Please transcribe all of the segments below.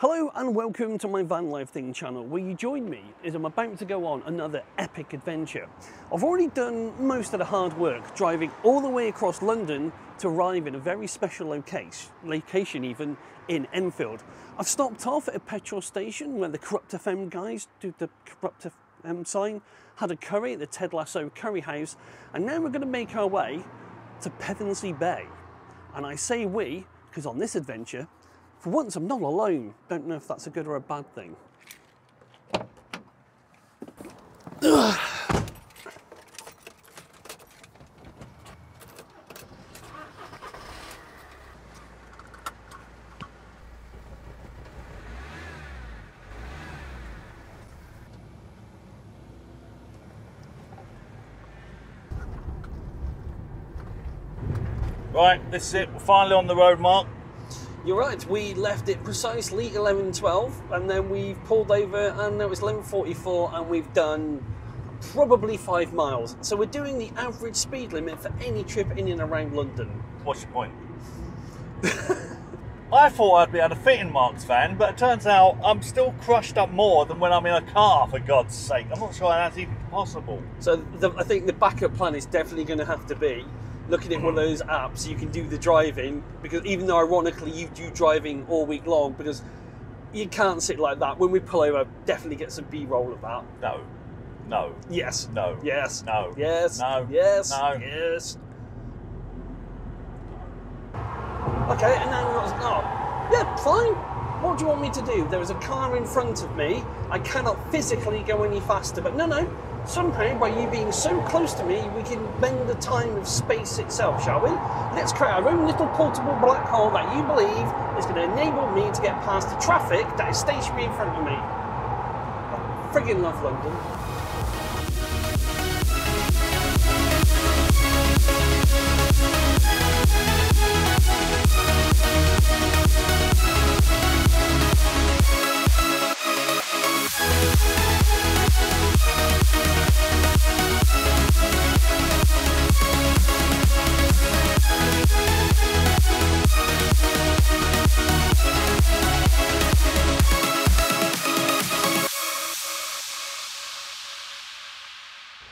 Hello and welcome to my Van Life Thing channel where you join me as I'm about to go on another epic adventure. I've already done most of the hard work driving all the way across London to arrive in a very special location, location even in Enfield. I've stopped off at a petrol station where the Kurupt FM guys do the Kurupt FM sign, had a curry at the Ted Lasso Curry House and now we're going to make our way to Pevensey Bay. And I say we because on this adventure for once, I'm not alone. Don't know if that's a good or a bad thing. Right, this is it. We're finally on the road, Mark. You're right. We left it precisely 11:12, and then we've pulled over, and now it's 11:44, and we've done probably five miles. So we're doing the average speed limit for any trip in and around London. What's your point? I thought I'd be able to fit in Mark's van, but it turns out I'm still crushed up more than when I'm in a car, for God's sake. I'm not sure that's even possible. So the, I think the backup plan is definitely going to have to be looking at one of those apps, you can do the driving because even though ironically you do driving all week long because you can't sit like that. When we pull over, definitely get some B roll of that. No. No. Yes. No. Yes. No. Yes. No. Yes. No. Yes. Okay, and now we're not. Oh, yeah, fine. What do you want me to do? There is a car in front of me. I cannot physically go any faster, but no, no. Somehow, by you being so close to me, we can bend the time of space itself, shall we? Let's create our own little portable black hole that you believe is going to enable me to get past the traffic that is stationary in front of me. I friggin' love London.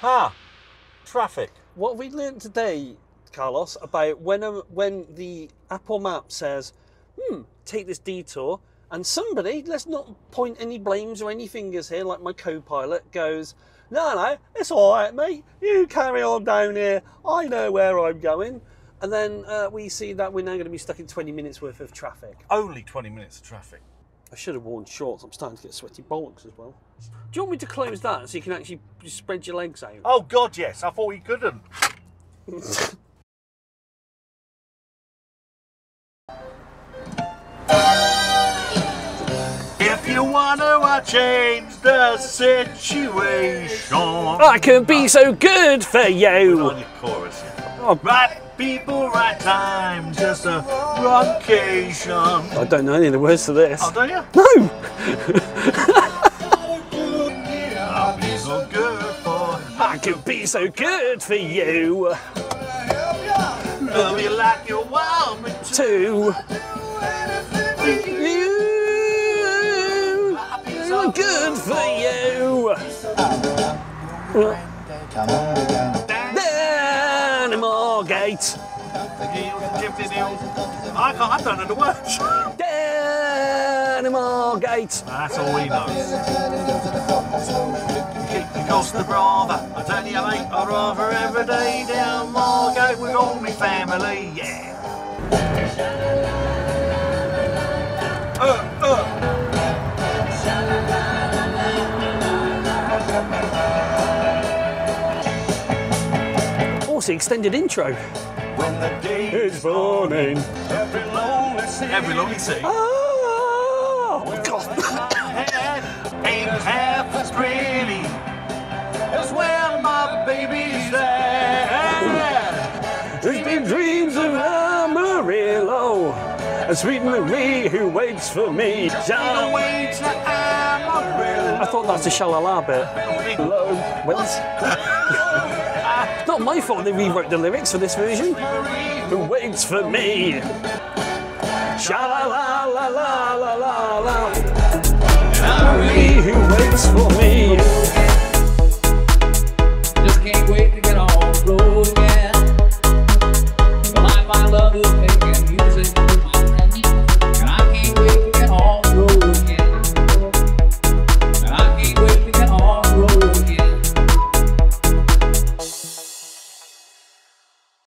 Ah, traffic. What we learned today, Carlos, about when um, when the Apple Map says, "Hmm, take this detour," and somebody, let's not point any blames or any fingers here, like my co-pilot goes, "No, no, it's all right, mate. You carry on down here. I know where I'm going." And then uh, we see that we're now going to be stuck in 20 minutes worth of traffic. Only 20 minutes of traffic. I should have worn shorts. I'm starting to get sweaty bollocks as well. Do you want me to close that so you can actually spread your legs out? Oh, God, yes. I thought you couldn't. want to change the situation. Oh, I can be so good for you. chorus. Oh, Right people, right time, just a vacation. I don't know any of the words to this. Oh, don't you? No! I'll be so good for I can be so good for you love you like you want me to. Good for you. Down in Margate. I can't, I don't know the words. Down in Margate. That's all he knows. Keep the Costa Brava. I tell you, mate, I'd rather every day down Margate with all my family, yeah. Also, extended intro. When the day It's morning. every lonely city, every lonely city. Oh, ah, God. head ain't half as pretty as when my baby's there. There's been dreams of Amarillo, a sweet Marie who waits for me. The way to Amarillo. I thought that's a shalala bit. Hello. Not my fault they rewrote the lyrics for this version. Who waits for me? Sha la la la la la la la. Who waits for me.